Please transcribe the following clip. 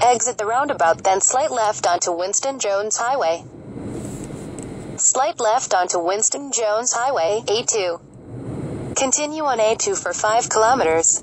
Exit the roundabout then slight left onto Winston Jones Highway. Slight left onto Winston Jones Highway, A2. Continue on A2 for 5 kilometers.